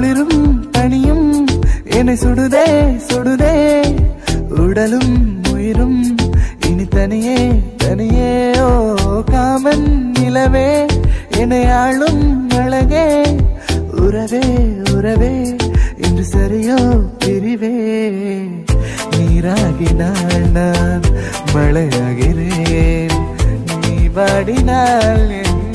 குளிரும் பனியும் என்னை சுடுதே சுடுதே. உடலும் உயிரும் இனி தனியே தனியே. ஓ காமன் நிலவே என்னை ஆளும் அழகே. உறவே உறவே இன்று சரியோ பிரிவே. நீராகினால் நான் மழையாகிறேன். நீ பாடினால் என்